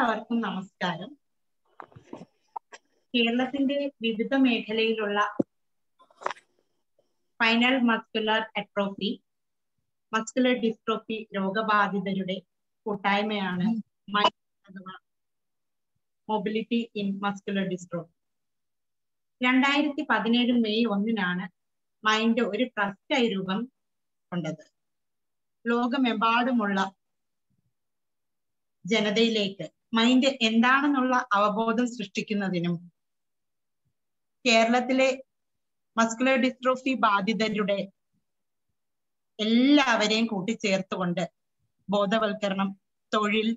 എല്ലാവർക്കും നമസ്കാരം. കേരളത്തിന്റെ വിവിധ മേഖലയിലുള്ള spinal muscular atrophy muscular dystrophy രോഗബാധിതരുടെ കൂട്ടായ്മയാണ് മൊബിലിറ്റി ഇൻ മസ്കുലർ ഡിസ്ട്രോഫി രണ്ടായിരത്തി പതിനേഴ് മെയ് ഒന്നിനാണ് മൈൻഡ് ഒരു ട്രസ്റ്റായി രൂപം കൊണ്ടത്. ലോകമെമ്പാടുമുള്ള ജനതയിലേക്ക് മൈൻഡ് എന്താണെന്നുള്ള അവബോധം സൃഷ്ടിക്കുന്നതിനും കേരളത്തിലെ മസ്കുലർ ഡിസ്ട്രോഫി ബാധിതരുടെ എല്ലാവരെയും കൂട്ടിച്ചേർത്തുകൊണ്ട് ബോധവൽക്കരണം തൊഴിൽ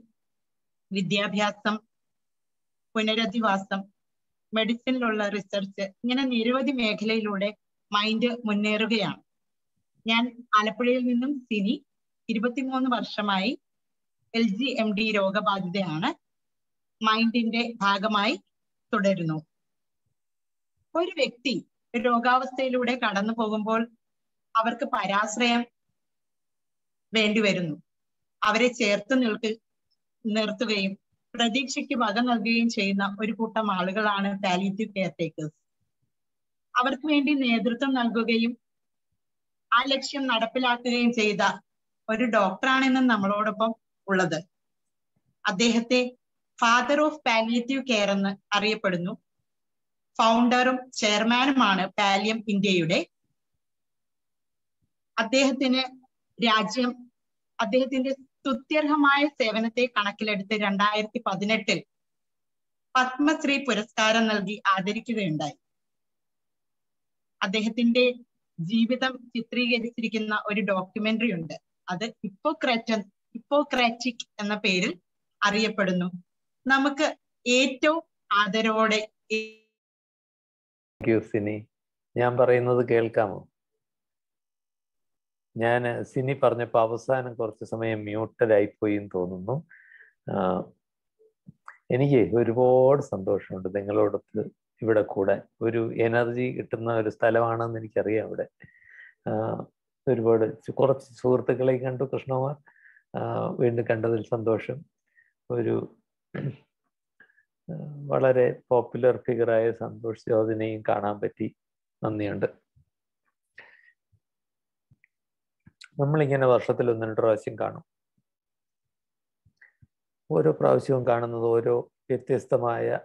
വിദ്യാഭ്യാസം പുനരധിവാസം മെഡിസിനിലുള്ള റിസർച്ച് ഇങ്ങനെ നിരവധി മേഖലയിലൂടെ മൈൻഡ് മുന്നേറുകയാണ്. ഞാൻ ആലപ്പുഴയിൽ നിന്നും സിനി ഇരുപത്തിമൂന്ന് വർഷമായി എൽ ജി എം ഡി രോഗബാധിതയാണ്. മൈൻഡിന്റെ ഭാഗമായി തുടരുന്നു. ഒരു വ്യക്തി രോഗാവസ്ഥയിലൂടെ കടന്നു പോകുമ്പോൾ അവർക്ക് പരാശ്രയം വേണ്ടിവരുന്നു അവരെ ചേർത്ത് നിൽക്ക് നിർത്തുകയും പ്രതീക്ഷയ്ക്ക് വക നൽകുകയും ചെയ്യുന്ന ഒരു കൂട്ടം ആളുകളാണ് പാലിറ്റീവ് കെയർ ടേക്കേഴ്സ് അവർക്ക് വേണ്ടി നേതൃത്വം നൽകുകയും ആ ലക്ഷ്യം നടപ്പിലാക്കുകയും ചെയ്ത ഒരു ഡോക്ടറാണെന്ന് നമ്മളോടൊപ്പം ഉള്ളത്. അദ്ദേഹത്തെ ഫാദർ ഓഫ് പാലിയേറ്റീവ് കെയർ എന്ന് അറിയപ്പെടുന്നു. ഫൗണ്ടറും ചെയർമാനുമാണ് പാലിയം ഇന്ത്യയുടെ. അദ്ദേഹത്തിന് രാജ്യം അദ്ദേഹത്തിന്റെ സ്തുത്യർഹമായ സേവനത്തെ കണക്കിലെടുത്ത് രണ്ടായിരത്തി പതിനെട്ടിൽ പത്മശ്രീ പുരസ്കാരം നൽകി ആദരിക്കുകയുണ്ടായി. അദ്ദേഹത്തിന്റെ ജീവിതം ചിത്രീകരിച്ചിരിക്കുന്ന ഒരു ഡോക്യുമെന്ററി ഉണ്ട്. അത് ഹിപ്പോക്രാറ്റൻ ഹിപ്പോക്രാറ്റിക് എന്ന പേരിൽ അറിയപ്പെടുന്നു. നമുക്ക് ഏറ്റവും ആദരവോടെ സിനി. ഞാൻ പറയുന്നത് കേൾക്കാമോ? ഞാൻ സിനി പറഞ്ഞപ്പോൾ അവസാനം കുറച്ച് സമയം മ്യൂട്ടഡ് പോയി എന്ന് തോന്നുന്നു. എനിക്ക് ഒരുപാട് സന്തോഷമുണ്ട് നിങ്ങളോടൊത്ത് ഇവിടെ കൂടെ. ഒരു എനർജി കിട്ടുന്ന ഒരു സ്ഥലമാണെന്ന് എനിക്കറിയാം ഇവിടെ. ഒരുപാട് കുറച്ച് സുഹൃത്തുക്കളെയും കണ്ടു കൃഷ്ണകുമാർ. വീണ്ടും കണ്ടതിൽ സന്തോഷം. ഒരു വളരെ പോപ്പുലർ ഫിഗറായ സന്തോഷ് ജ്യോതിനെയും കാണാൻ പറ്റി. നന്ദിയുണ്ട്. നമ്മളിങ്ങനെ വർഷത്തിൽ ഒന്ന് രണ്ട് പ്രാവശ്യം കാണും. ഓരോ പ്രാവശ്യവും കാണുന്നത് ഓരോ വ്യത്യസ്തമായ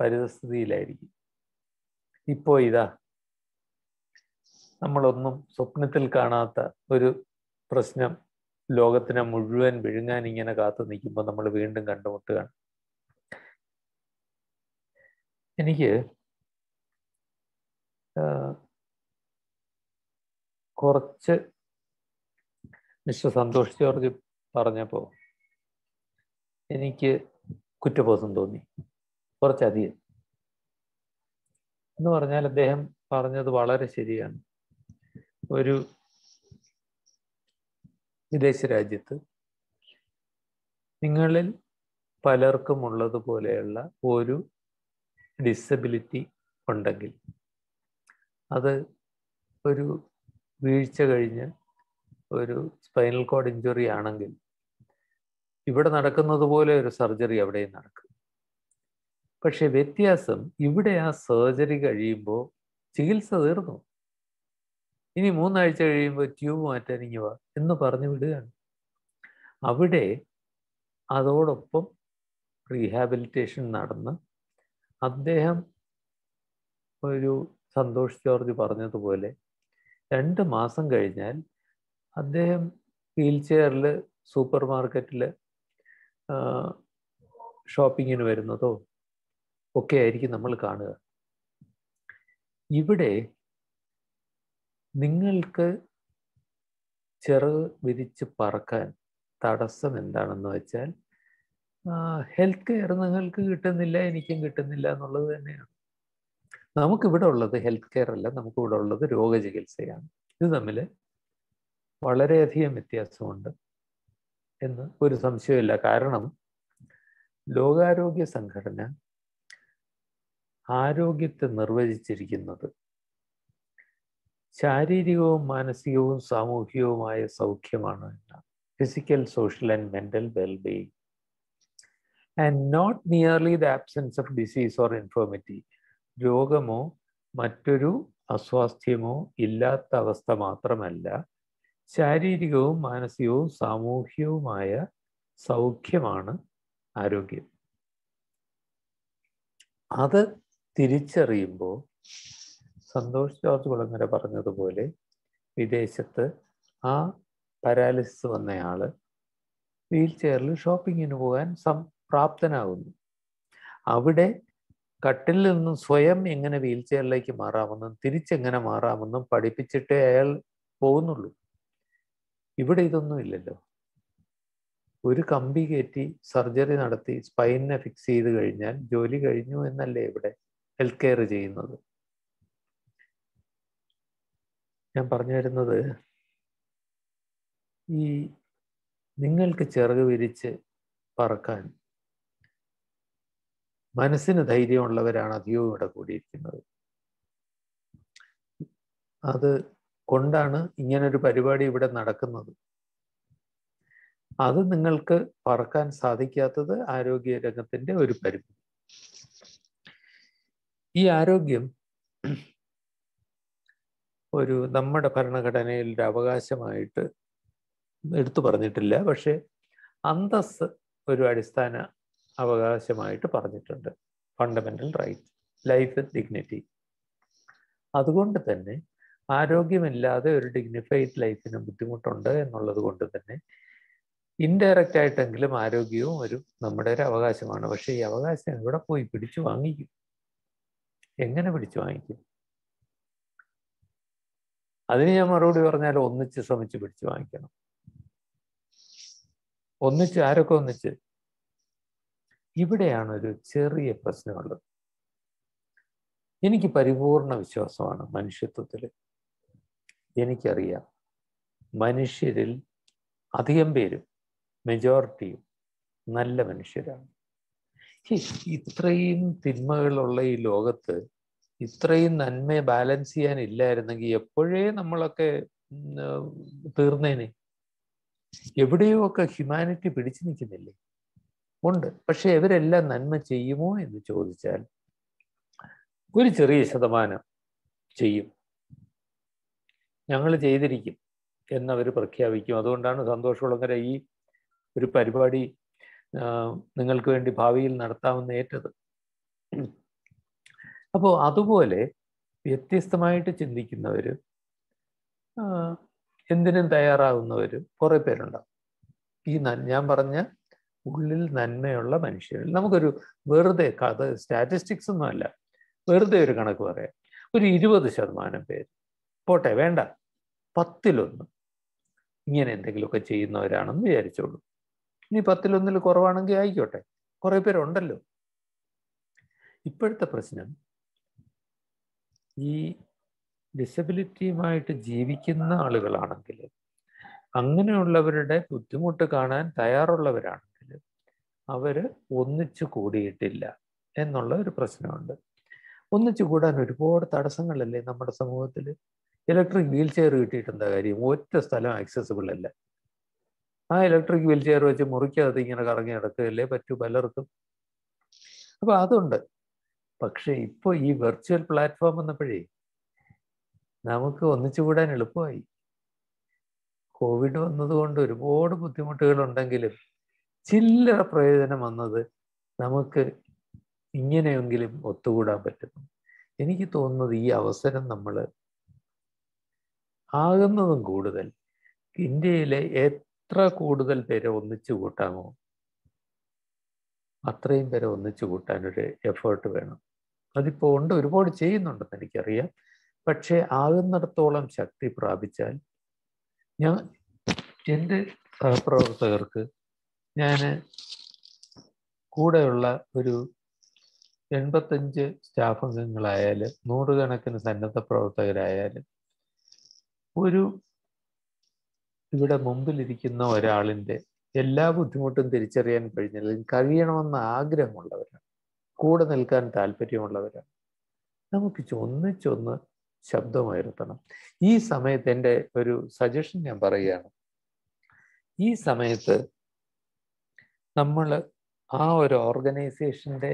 പരിതസ്ഥിതിയിലായിരിക്കും. ഇപ്പോൾ ഇതാ നമ്മളൊന്നും സ്വപ്നത്തിൽ കാണാത്ത ഒരു പ്രശ്നം ലോകത്തിനെ മുഴുവൻ വിഴുങ്ങാൻ ഇങ്ങനെ കാത്തു നിൽക്കുമ്പോൾ നമ്മൾ വീണ്ടും കണ്ടുമുട്ടുകയാണ്. എനിക്ക് കുറച്ച് മിസ്റ്റർ സന്തോഷ് ജോർജ് പറഞ്ഞപ്പോൾ എനിക്ക് കുറ്റബോധം തോന്നി കുറച്ചധികം. എന്ന് പറഞ്ഞാൽ അദ്ദേഹം പറഞ്ഞത് വളരെ ശരിയാണ്. ഒരു വിദേശ രാജ്യത്ത് നിങ്ങളിൽ പലർക്കും ഉള്ളതുപോലെയുള്ള ഒരു ഡിസബിലിറ്റി ഉണ്ടെങ്കിൽ അത് ഒരു വീഴ്ച കഴിഞ്ഞ് ഒരു സ്പൈനൽ കോഡ് ഇഞ്ചുറി ആണെങ്കിൽ ഇവിടെ നടക്കുന്നത് പോലെ ഒരു സർജറി അവിടെയും നടക്കും. പക്ഷെ വ്യത്യാസം ഇവിടെ ആ സർജറി കഴിയുമ്പോൾ ചികിത്സ തീർന്നു. ഇനി മൂന്നാഴ്ച കഴിയുമ്പോൾ ട്യൂബ് മാറ്റാൻ ഇങ്ങി വാ എന്ന് പറഞ്ഞു വിടുകയാണ്. അവിടെ അതോടൊപ്പം റീഹാബിലിറ്റേഷൻ നടന്ന് അദ്ദേഹം ഒരു സന്തോഷ് ജോർജ് പറഞ്ഞതുപോലെ രണ്ട് മാസം കഴിഞ്ഞാൽ അദ്ദേഹം വീൽ ചെയറിൽ സൂപ്പർ മാർക്കറ്റിൽ ഷോപ്പിങ്ങിന് വരുന്നതോ ഒക്കെ ആയിരിക്കും നമ്മൾ കാണുക. ഇവിടെ നിങ്ങൾക്ക് ചെറു വിരിച്ച് പറക്കാൻ തടസ്സം എന്താണെന്ന് വെച്ചാൽ ഹെൽത്ത് കെയർ നിങ്ങൾക്ക് കിട്ടുന്നില്ല എനിക്കും കിട്ടുന്നില്ല എന്നുള്ളത് തന്നെയാണ്. നമുക്കിവിടെ ഉള്ളത് ഹെൽത്ത് കെയർ അല്ല നമുക്കിവിടെ ഉള്ളത് രോഗചികിത്സയാണ്. ഇത് തമ്മിൽ വളരെയധികം വ്യത്യാസമുണ്ട് എന്ന് ഒരു സംശയമില്ല കാരണം ലോകാരോഗ്യ സംഘടന ആരോഗ്യത്തെ നിർവചിച്ചിരിക്കുന്നത് ശാരീരികവും മാനസികവും സാമൂഹികവുമായ സൗഖ്യമാണ് physical social and mental wellbeing and not nearly the absence of disease or infirmity രോഗമോ മറ്റൊരു അസ്വാസ്ഥ്യമോ ഇല്ലാത്ത അവസ്ഥ മാത്രമല്ല ശാരീരികവും മാനസികവും സാമൂഹികവുമായ സൗഖ്യമാണ് ആരോഗ്യം. അത് തിരിച്ചറിയുമ്പോൾ സന്തോഷ് ജോർജ് കുളങ്ങര പറഞ്ഞതുപോലെ വിദേശത്ത് ആ പാരാലിസിസ് വന്നയാൾ വീൽ ചെയറിൽ ഷോപ്പിങ്ങിന് പോകാൻ സം പ്രാപ്തനാകുന്നു. അവിടെ കട്ടിൽ നിന്നും സ്വയം എങ്ങനെ വീൽ ചെയറിലേക്ക് മാറാമെന്നും തിരിച്ചെങ്ങനെ മാറാമെന്നും പഠിപ്പിച്ചിട്ടേ അയാൾ പോകുന്നുള്ളൂ. ഇവിടെ ഇതൊന്നും ഇല്ലല്ലോ. ഒരു കമ്പി കയറ്റി സർജറി നടത്തി സ്പൈനെ ഫിക്സ് ചെയ്ത് കഴിഞ്ഞാൽ ജോലി കഴിഞ്ഞു എന്നല്ലേ ഇവിടെ ഹെൽത്ത് കെയർ ചെയ്യുന്നത്? ഞാൻ പറഞ്ഞു വരുന്നത് ഈ നിങ്ങൾക്ക് ചിറക് വിരിച്ച് പറക്കാൻ മനസ്സിന് ധൈര്യമുള്ളവരാണ് അധികവും ഇവിടെ കൂടിയിരിക്കുന്നത്. അത് കൊണ്ടാണ് ഇങ്ങനൊരു പരിപാടി ഇവിടെ നടക്കുന്നത്. അത് നിങ്ങൾക്ക് പറക്കാൻ സാധിക്കാത്തത് ആരോഗ്യ രംഗത്തിന്റെ ഒരു പരിമിതി ഈ ആരോഗ്യം ഒരു നമ്മുടെ ഭരണഘടനയിൽ ഒരു അവകാശമായിട്ട് എടുത്തു പറഞ്ഞിട്ടില്ല. പക്ഷേ അന്തസ് ഒരു അടിസ്ഥാന അവകാശമായിട്ട് പറഞ്ഞിട്ടുണ്ട്. Fundamental right life with dignity അതുകൊണ്ട് തന്നെ ആരോഗ്യമില്ലാതെ ഒരു ഡിഗ്നിഫൈഡ് ലൈഫിന് ബുദ്ധിമുട്ടുണ്ട് എന്നുള്ളത് കൊണ്ട് തന്നെ ഇൻഡയറക്റ്റ് ആയിട്ടെങ്കിലും ആരോഗ്യവും ഒരു നമ്മുടെ ഒരു അവകാശമാണ്. പക്ഷേ ഈ അവകാശം എവിടെ പോയി പിടിച്ചു വാങ്ങിക്കും? എങ്ങനെ പിടിച്ചു വാങ്ങിക്കും? അതിന് ഞാൻ മറുപടി പറഞ്ഞാൽ ഒന്നിച്ച് ശ്രമിച്ച് പിടിച്ചു വാങ്ങിക്കണം. ഒന്നിച്ച് ആരൊക്കെ ഒന്നിച്ച്? ഇവിടെയാണ് ഒരു ചെറിയ പ്രശ്നമുള്ളത്. എനിക്ക് പരിപൂർണ വിശ്വാസമാണ് മനുഷ്യത്വത്തിൽ എനിക്കറിയാം. മനുഷ്യരിൽ അധികം പേരും മെജോറിറ്റിയും നല്ല മനുഷ്യരാണ്. ഇത്രയും തിന്മകളുള്ള ഈ ലോകത്ത് ഇത്രയും നന്മയെ ബാലൻസ് ചെയ്യാൻ ഇല്ലായിരുന്നെങ്കിൽ എപ്പോഴേ നമ്മളൊക്കെ തീർന്നേനെ? എവിടെയോ ഒക്കെ ഹ്യൂമാനിറ്റി പിടിച്ചു നിൽക്കുന്നില്ലേ? ഉണ്ട്. പക്ഷെ ഇവരെല്ലാം നന്മ ചെയ്യുമോ എന്ന് ചോദിച്ചാൽ ഒരു ചെറിയ ശതമാനം ചെയ്യും. ഞങ്ങൾ ചെയ്തിരിക്കും എന്നവർ പ്രഖ്യാപിക്കും. അതുകൊണ്ടാണ് സന്തോഷമുള്ളവരെ ഈ ഒരു പരിപാടി നിങ്ങൾക്ക് വേണ്ടി ഭാവിയിൽ നടത്താമെന്ന് ഏറ്റത്. അപ്പോൾ അതുപോലെ വ്യത്യസ്തമായിട്ട് ചിന്തിക്കുന്നവരും എന്തിനും തയ്യാറാകുന്നവർ കുറെ പേരുണ്ടാവും. ഈ ഞാൻ പറഞ്ഞ ഉള്ളിൽ നന്മയുള്ള മനുഷ്യർ നമുക്കൊരു വെറുതെ കഥ സ്റ്റാറ്റിസ്റ്റിക്സ് ഒന്നും അല്ല. വെറുതെ ഒരു കണക്ക് പറയാം. ഒരു ഇരുപത് ശതമാനം പേര്. പോട്ടെ വേണ്ട. പത്തിലൊന്ന് ഇങ്ങനെ എന്തെങ്കിലുമൊക്കെ ചെയ്യുന്നവരാണെന്ന് വിചാരിച്ചോളൂ. ഇനി പത്തിലൊന്നിൽ കുറവാണെങ്കിൽ ആയിക്കോട്ടെ. കുറെ പേരുണ്ടല്ലോ. ഇപ്പോഴത്തെ പ്രശ്നം ഈ ഡിസബിലിറ്റിയുമായിട്ട് ജീവിക്കുന്ന ആളുകളാണെങ്കിൽ അങ്ങനെയുള്ളവരുടെ ബുദ്ധിമുട്ട് കാണാൻ തയ്യാറുള്ളവരാണെങ്കിൽ അവർ ഒന്നിച്ചു കൂടിയിട്ടില്ല എന്നുള്ള ഒരു പ്രശ്നമുണ്ട്. ഒന്നിച്ചു കൂടാൻ ഒരുപാട് തടസ്സങ്ങളല്ലേ നമ്മുടെ സമൂഹത്തിൽ? ഇലക്ട്രിക് വീൽ ചെയർ കിട്ടിയിട്ടെന്താ കാര്യം? ഒറ്റ സ്ഥലം ആക്സസിബിൾ അല്ല. ആ ഇലക്ട്രിക് വീൽ ചെയർ വെച്ച് മുറിക്കകത്ത് ഇങ്ങനെ കറങ്ങി നടക്കുകയല്ലേ പറ്റൂ പലർക്കും. അപ്പൊ അതുണ്ട്. പക്ഷെ ഇപ്പോൾ ഈ വെർച്വൽ പ്ലാറ്റ്ഫോം വന്നപ്പോഴേ നമുക്ക് ഒന്നിച്ചുകൂടാൻ എളുപ്പമായി. കോവിഡ് വന്നതുകൊണ്ട് ഒരുപാട് ബുദ്ധിമുട്ടുകൾ ഉണ്ടെങ്കിലും ചില്ലറ പ്രയോജനം വന്നത് നമുക്ക് ഇങ്ങനെയെങ്കിലും ഒത്തുകൂടാൻ പറ്റുന്നു. എനിക്ക് തോന്നുന്നത് ഈ അവസരം നമ്മൾ ആകുന്നതും കൂടുതൽ. ഇന്ത്യയിലെ എത്ര കൂടുതൽ പേരെ ഒന്നിച്ചു കൂട്ടാമോ? അത്രയും പേരെ ഒന്നിച്ചു കൂട്ടാൻ ഒരു എഫേർട്ട് വേണം. അതിപ്പോൾ ഉണ്ട് ഒരുപാട് ചെയ്യുന്നുണ്ടെന്ന് എനിക്കറിയാം. പക്ഷേ ആകുന്നിടത്തോളം ശക്തി പ്രാപിച്ചാൽ ഞാൻ എന്റെ സഹപ്രവർത്തകർക്ക് ഞാൻ കൂടെയുള്ള ഒരു എൺപത്തഞ്ച് സ്റ്റാഫ് അംഗങ്ങളായാലും നൂറുകണക്കിന് സന്നദ്ധ പ്രവർത്തകരായാലും ഒരു ഇവിടെ മുമ്പിലിരിക്കുന്ന ഒരാളിന്റെ എല്ലാ ബുദ്ധിമുട്ടും തിരിച്ചറിയാൻ കഴിഞ്ഞാലും കഴിയണമെന്ന ആഗ്രഹമുള്ളവരാണ്. കൂടെ നിൽക്കാൻ താല്പര്യമുള്ളവരാണ് നമുക്ക് ഒന്നിച്ചൊന്ന് ശബ്ദമുയർത്തണം ഈ സമയത്ത് എന്റെ ഒരു സജഷൻ ഞാൻ പറയുകയാണ്. ഈ സമയത്ത് നമ്മൾ ആ ഒരു ഓർഗനൈസേഷന്റെ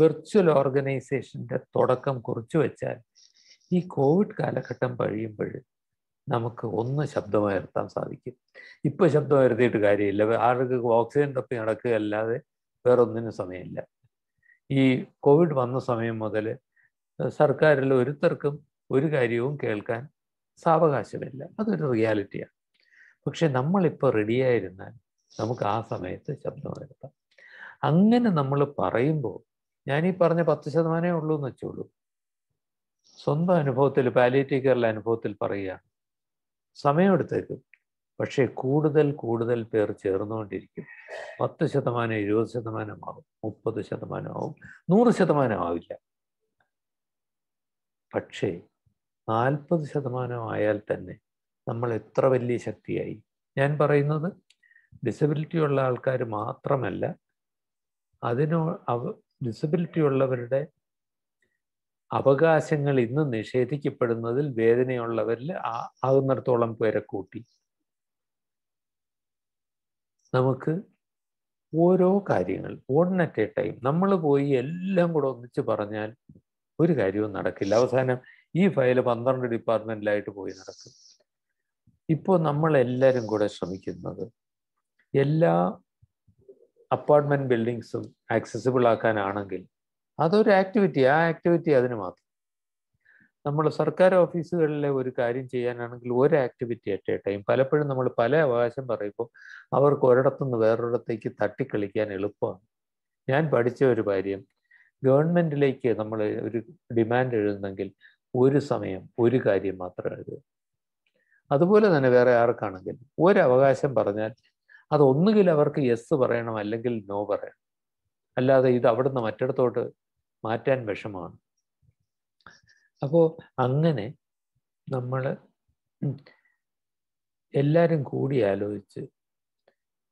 വിർച്വൽ ഓർഗനൈസേഷന്റെ തുടക്കം കുറിച്ചു വെച്ചാൽ ഈ കോവിഡ് കാലഘട്ടം കഴിയുമ്പോൾ നമുക്ക് ഒന്ന് ശബ്ദമുയർത്താൻ സാധിക്കും. ഇപ്പൊ ശബ്ദമുയർത്തിയിട്ട് കാര്യമില്ല. ആർക്ക് ഓക്സിജൻ തപ്പി നടക്കുക അല്ലാതെ വേറൊന്നിനും സമയമില്ല. ഈ കോവിഡ് വന്ന സമയം മുതൽ സർക്കാരിൽ ഒരുത്തർക്കും ഒരു കാര്യവും കേൾക്കാൻ സാവകാശമില്ല. അതൊരു റിയാലിറ്റിയാണ്. പക്ഷെ നമ്മളിപ്പോൾ റെഡിയായിരുന്നാൽ നമുക്ക് ആ സമയത്ത് ശബ്ദം ഉയർത്താം അങ്ങനെ നമ്മൾ പറയുമ്പോൾ ഞാൻ ഈ പറഞ്ഞ പത്ത് ശതമാനമേ ഉള്ളൂ എന്ന് വെച്ചോളൂ സ്വന്തം അനുഭവത്തിൽ പാലിയേറ്റീവ് കെയറിലെ അനുഭവത്തിൽ പറയുക സമയമെടുത്തേക്കും പക്ഷേ കൂടുതൽ കൂടുതൽ പേർ ചേർന്നുകൊണ്ടിരിക്കും. പത്ത് ശതമാനം എഴുപത് ശതമാനമാകും മുപ്പത് ശതമാനമാകും നൂറ് ശതമാനമാവില്ല പക്ഷേ നാൽപ്പത് ശതമാനം ആയാൽ തന്നെ നമ്മൾ എത്ര വലിയ ശക്തിയായി? ഞാൻ പറയുന്നത് ഡിസബിലിറ്റി ഉള്ള ആൾക്കാർ മാത്രമല്ല അതിനോ അവ ഡിസബിലിറ്റി ഉള്ളവരുടെ അവകാശങ്ങൾ ഇന്ന് നിഷേധിക്കപ്പെടുന്നതിൽ വേദനയുള്ളവരിൽ ആ ആകുന്നിടത്തോളം പേരെ കൂട്ടി. നമുക്ക് ഓരോ കാര്യങ്ങൾ ഓൺ അറ്റ് എ ടൈം നമ്മൾ പോയി എല്ലാം കൂടെ ഒന്നിച്ച് പറഞ്ഞാൽ ഒരു കാര്യവും നടക്കില്ല. അവസാനം ഈ ഫയൽ പന്ത്രണ്ട് ഡിപ്പാർട്ട്മെന്റിലായിട്ട് പോയി നടക്കും. ഇപ്പോൾ നമ്മൾ എല്ലാവരും കൂടെ ശ്രമിക്കുന്നത് എല്ലാ അപ്പാർട്ട്മെന്റ് ബിൽഡിങ്സും ആക്സസിബിൾ ആക്കാനാണെങ്കിൽ അതൊരു ആക്ടിവിറ്റി ആ ആക്ടിവിറ്റി അതിന് മാത്രം. നമ്മൾ സർക്കാർ ഓഫീസുകളിലെ ഒരു കാര്യം ചെയ്യാനാണെങ്കിൽ ഒരു ആക്ടിവിറ്റി അറ്റ് എ ടൈം. പലപ്പോഴും നമ്മൾ പല അവകാശം പറയുമ്പോൾ അവർക്ക് ഒരിടത്തുനിന്ന് വേറൊരിടത്തേക്ക് തട്ടിക്കളിക്കാൻ എളുപ്പമാണ്. ഞാൻ പഠിച്ച ഒരു കാര്യം ഗവൺമെന്റിലേക്ക് നമ്മൾ ഒരു ഡിമാൻഡ് എഴുതുന്നെങ്കിൽ ഒരു സമയം ഒരു കാര്യം മാത്രം എഴുതുക. അതുപോലെ തന്നെ വേറെ ആർക്കാണെങ്കിൽ ഒരു അവകാശം പറഞ്ഞാൽ അത് ഒന്നുകിൽ അവർക്ക് യെസ് പറയണം അല്ലെങ്കിൽ നോ പറയണം. അല്ലാതെ ഇത് അവിടുന്ന് മറ്റിടത്തോട്ട് മാറ്റാൻ വിഷമാണ് അപ്പോൾ അങ്ങനെ നമ്മൾ എല്ലാവരും കൂടി ആലോചിച്ച്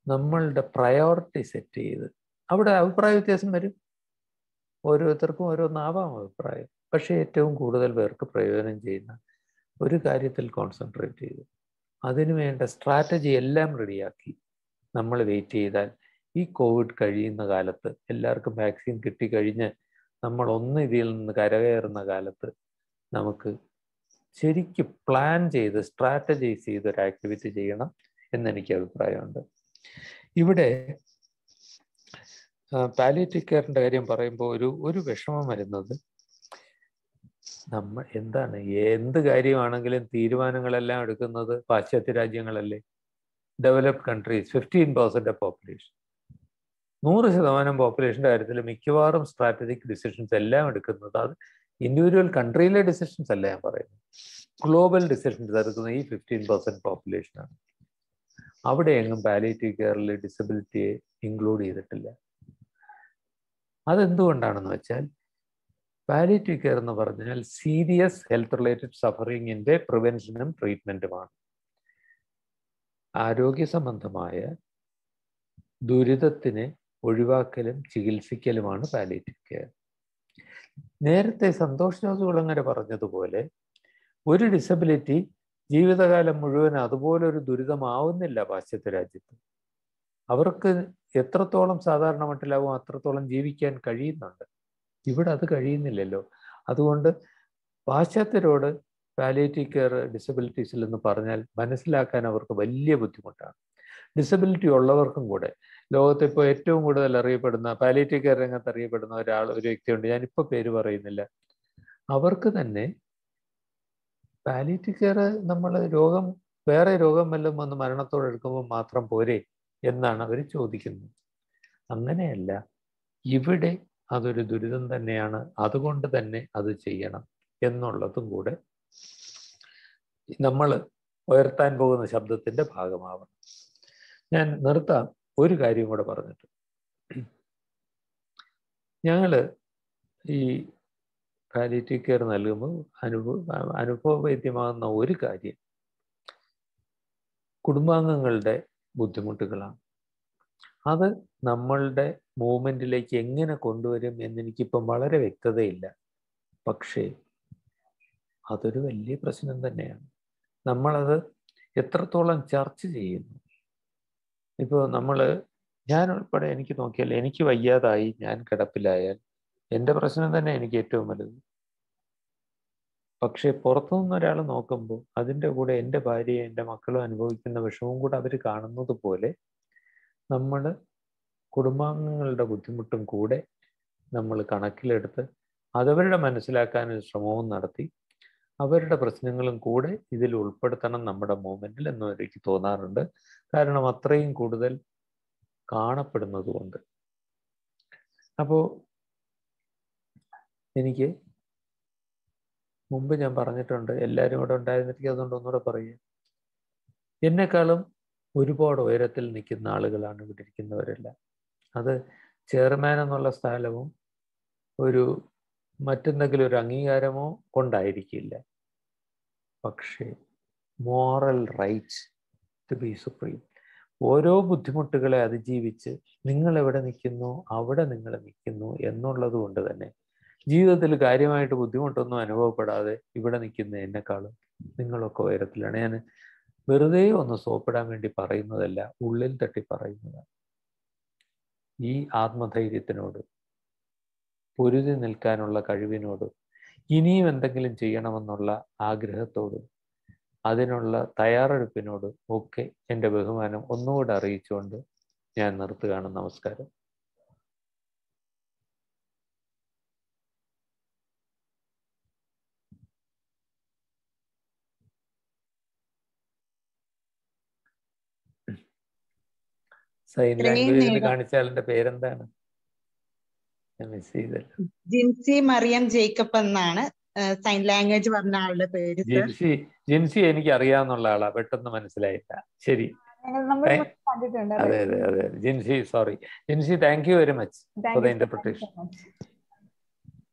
നമ്മളുടെ പ്രയോറിറ്റി സെറ്റ് ചെയ്ത് അവിടെ അഭിപ്രായ വ്യത്യാസം വരും. ഓരോരുത്തർക്കും ഓരോന്നാവാം അഭിപ്രായം. പക്ഷേ ഏറ്റവും കൂടുതൽ പേർക്ക് പ്രയോജനം ചെയ്യുന്ന ഒരു കാര്യത്തിൽ കോൺസെൻട്രേറ്റ് ചെയ്തു. അതിനു വേണ്ട സ്ട്രാറ്റജി എല്ലാം റെഡിയാക്കി നമ്മൾ വെയിറ്റ് ചെയ്താൽ ഈ കോവിഡ് കഴിയുന്ന കാലത്ത് എല്ലാവർക്കും വാക്സിൻ കിട്ടിക്കഴിഞ്ഞ് നമ്മൾ ഒന്ന് ഇതിൽ നിന്ന് കരകയറുന്ന കാലത്ത് നമുക്ക് ശരിക്കും പ്ലാൻ ചെയ്ത് സ്ട്രാറ്റജൈസ് ചെയ്ത് ഒരു ആക്ടിവിറ്റി ചെയ്യണം എന്നെനിക്ക് അഭിപ്രായമുണ്ട്. ഇവിടെ പാലിയേറ്റീവ് കെയറിന്റെ കാര്യം പറയുമ്പോൾ ഒരു ഒരു വിഷമം വരുന്നത് നമ്മൾ എന്താണ് എന്ത് കാര്യമാണെങ്കിലും തീരുമാനങ്ങളെല്ലാം എടുക്കുന്നത് പാശ്ചാത്യ രാജ്യങ്ങളല്ലേ? Developed countries fifteen percent of population നൂറ് ശതമാനം പോപ്പുലേഷന്റെ കാര്യത്തിൽ മിക്കവാറും സ്ട്രാറ്റജിക് ഡിസിഷൻസ് എല്ലാം എടുക്കുന്നത് അത് ഇൻഡിവിജ്വൽ കൺട്രിയിലെ ഡിസിഷൻസ് അല്ല ഞാൻ പറയുന്നത്? ഗ്ലോബൽ ഡിസിഷൻസ് എടുക്കുന്ന ഈ ഫിഫ്റ്റീൻ പെർസെന്റ് പോപ്പുലേഷനാണ് അവിടെ എങ്ങും പാലിയേറ്റീവ് കെയറിൽ ഡിസബിലിറ്റിയെ ഇൻക്ലൂഡ് ചെയ്തിട്ടില്ല. അതെന്തുകൊണ്ടാണെന്ന് വെച്ചാൽ പാലിയേറ്റീവ് കെയർ എന്ന് പറഞ്ഞാൽ സീരിയസ് ഹെൽത്ത് റിലേറ്റഡ് സഫറിങ്ങിന്റെ പ്രിവെൻഷനും ട്രീറ്റ്മെന്റുമാണ് ആരോഗ്യ സംബന്ധമായ ദുരിതത്തിനെ ഒഴിവാക്കലും ചികിത്സിക്കലുമാണ് പാലിയേറ്റീവ് കെയർ നേരത്തെ സന്തോഷ് ജോസ് കുളങ്ങര പറഞ്ഞതുപോലെ ഒരു ഡിസബിലിറ്റി ജീവിതകാലം മുഴുവൻ അതുപോലെ ഒരു ദുരിതമാവുന്നില്ല പാശ്ചാത്യ രാജ്യത്ത്. അവർക്ക് എത്രത്തോളം സാധാരണ മട്ടിലാവും അത്രത്തോളം ജീവിക്കാൻ കഴിയുന്നുണ്ട്. ഇവിടെ അത് കഴിയുന്നില്ലല്ലോ. അതുകൊണ്ട് പാശ്ചാത്യരോട് പാലിയേറ്റീവ് കെയർ ഡിസബിലിറ്റീസിൽ എന്ന് പറഞ്ഞാൽ മനസ്സിലാക്കാൻ അവർക്ക് വലിയ ബുദ്ധിമുട്ടാണ്. ഡിസബിലിറ്റി ഉള്ളവർക്കും കൂടെ ലോകത്ത് ഇപ്പോൾ ഏറ്റവും കൂടുതൽ അറിയപ്പെടുന്ന പാലിയേറ്റീവ് കെയർ രംഗത്ത് അറിയപ്പെടുന്ന ഒരാൾ ഒരു വ്യക്തിയുണ്ട്. ഞാനിപ്പോൾ പേര് പറയുന്നില്ല. അവർക്ക് തന്നെ പാലിയേറ്റീവ് കെയർ നമ്മൾ രോഗം വേറെ രോഗം വല്ലതും വന്ന് മരണത്തോടെ എടുക്കുമ്പോൾ മാത്രം പോരെ എന്നാണ് അവർ ചോദിക്കുന്നത്. അങ്ങനെയല്ല ഇവിടെ അതൊരു ദുരിതം തന്നെയാണ്. അതുകൊണ്ട് തന്നെ അത് ചെയ്യണം എന്നുള്ളതും കൂടെ നമ്മൾ ഉയർത്താൻ പോകുന്ന ശബ്ദത്തിന്റെ ഭാഗമാവണം. ഞാൻ നിർത്താം. ഒരു കാര്യം കൂടെ പറഞ്ഞിട്ട്. ഞങ്ങൾ ഈ പാലിറ്റീവ് കെയർ നൽകുമ്പോൾ അനുഭവ അനുഭവവേദ്യമാകുന്ന ഒരു കാര്യം കുടുംബാംഗങ്ങളുടെ ബുദ്ധിമുട്ടുകളാണ്. അത് നമ്മളുടെ മൂവ്മെന്റിലേക്ക് എങ്ങനെ കൊണ്ടുവരും എന്നെനിക്കിപ്പം വളരെ വ്യക്തതയില്ല. പക്ഷേ അതൊരു വലിയ പ്രശ്നം തന്നെയാണ്. നമ്മളത് എത്രത്തോളം ചർച്ച ചെയ്യുന്നു ഇപ്പോൾ നമ്മൾ ഞാൻ ഉൾപ്പെടെ എനിക്ക് നോക്കിയാൽ എനിക്ക് വയ്യാതായി ഞാൻ കിടപ്പിലായാൽ എന്റെ പ്രശ്നം തന്നെ എനിക്ക് ഏറ്റവും വലുത്. പക്ഷേ പുറത്തുനിന്ന് ഒരാൾ നോക്കുമ്പോൾ അതിന്റെ കൂടെ എന്റെ ഭാര്യയും എന്റെ മക്കളും അനുഭവിക്കുന്ന വിഷമവും കൂടെ അവർ കാണുന്നത് പോലെ നമ്മൾ കുടുംബാംഗങ്ങളുടെ ബുദ്ധിമുട്ടും കൂടെ നമ്മൾ കണക്കിലെടുത്ത് അതവരുടെ മനസ്സിലാക്കാനൊരു ശ്രമവും നടത്തി അവരുടെ പ്രശ്നങ്ങളും കൂടെ ഇതിൽ ഉൾപ്പെടുത്തണം നമ്മുടെ മൂവ്മെന്റിൽ എന്ന് എനിക്ക് തോന്നാറുണ്ട്. കാരണം അത്രയും കൂടുതൽ കാണപ്പെടുന്നത് കൊണ്ട്. എനിക്ക് മുമ്പ് ഞാൻ പറഞ്ഞിട്ടുണ്ട് എല്ലാവരും ഇവിടെ ഉണ്ടായിരുന്നിട്ട് അതുകൊണ്ട് ഒന്നുകൂടെ പറയുക. എന്നെക്കാളും ഒരുപാട് ഉയരത്തിൽ നിൽക്കുന്ന ആളുകളാണ് ഇവിടെ ഇരിക്കുന്നവരെല്ലാം. അത് ചെയർമാൻ എന്നുള്ള സ്ഥലവും ഒരു മറ്റെന്തെങ്കിലും ഒരു അംഗീകാരമോ കൊണ്ടായിരിക്കില്ല. പക്ഷേ moral right to be supreme. ഓരോ ബുദ്ധിമുട്ടുകളെ അതിജീവിച്ച് നിങ്ങൾ എവിടെ നിൽക്കുന്നു അവിടെ നിങ്ങൾ നിൽക്കുന്നു എന്നുള്ളത് കൊണ്ട് തന്നെ ജീവിതത്തിൽ കാര്യമായിട്ട് ബുദ്ധിമുട്ടൊന്നും അനുഭവപ്പെടാതെ ഇവിടെ നിൽക്കുന്ന എന്നെക്കാളും നിങ്ങളൊക്കെ ഉയരത്തിലാണ്. ഞാൻ വെറുതെ ഒന്ന് സോപ്പിടാൻ വേണ്ടി പറയുന്നതല്ല ഉള്ളിൽ തട്ടി പറയുന്നതാണ്. ഈ ആത്മധൈര്യത്തിനോട് പൊരുതി നിൽക്കാനുള്ള കഴിവിനോടും ഇനിയും എന്തെങ്കിലും ചെയ്യണമെന്നുള്ള ആഗ്രഹത്തോടും അതിനുള്ള തയ്യാറെടുപ്പിനോടും ഒക്കെ എന്റെ ബഹുമാനം ഒന്നുകൂടെ അറിയിച്ചുകൊണ്ട് ഞാൻ നിർത്തുകയാണ്. നമസ്കാരം. സൈൻ ലാംഗ്വേജിൽ എന്റെ പേരെന്താണ്? ജിൻസി മറിയം ജേക്കബ് എന്നാണ് സൈൻ ലാംഗ്വേജ് പറഞ്ഞ ആളുടെ പേര് ജിൻസി ജിൻസി എനിക്ക് അറിയാവുന്ന ആളാ പെട്ടെന്ന് മനസ്സിലായില്ല. ശരി. അതെ അതെ അതെ. Jincy sorry Jincy thank you very much for the interpretation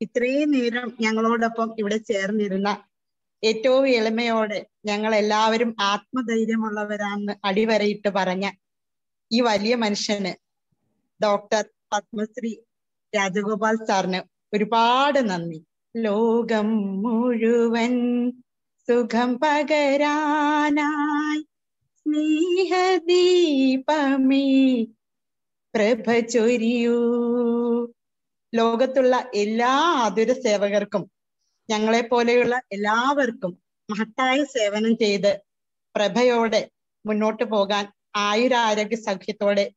ഇത്രയും നേരം ഞങ്ങളോടൊപ്പം ഇവിടെ ചേർന്നിരുന്ന ഏറ്റവും എളിമയോടെ ഞങ്ങൾ എല്ലാവരും ആത്മധൈര്യമുള്ളവരാണെന്ന് അടിവരയിട്ട് പറഞ്ഞ ഈ വലിയ മനുഷ്യന് ഡോക്ടർ പത്മശ്രീ രാജഗോപാൽ സാറിന് ഒരുപാട് നന്ദി. ലോകം മുഴുവൻ സുഖം പകരാനായി സ്നേഹദീപമേ പ്രഭ ചൊരിയൂ ലോകത്തുള്ള എല്ലാ ആതുര സേവകർക്കും ഞങ്ങളെ പോലെയുള്ള എല്ലാവർക്കും മഹത്തായ സേവനം ചെയ്ത് പ്രഭയോടെ മുന്നോട്ട് പോകാൻ ആയുരാരോഗ്യ സഖ്യത്തോടെ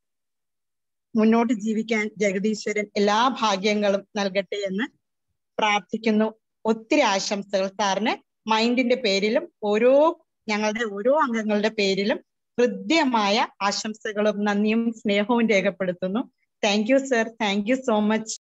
മുന്നോട്ട് ജീവിക്കാൻ ജഗദീശ്വരൻ എല്ലാ ഭാഗ്യങ്ങളും നൽകട്ടെ എന്ന് പ്രാർത്ഥിക്കുന്നു. ഒത്തിരി ആശംസകൾ. സാറിന് മൈൻഡിന്റെ പേരിലും ഓരോ ഞങ്ങളുടെ ഓരോ അംഗങ്ങളുടെ പേരിലും ഹൃദ്യമായ ആശംസകളും നന്ദിയും സ്നേഹവും രേഖപ്പെടുത്തുന്നു. Thank you sir. Thank you so much.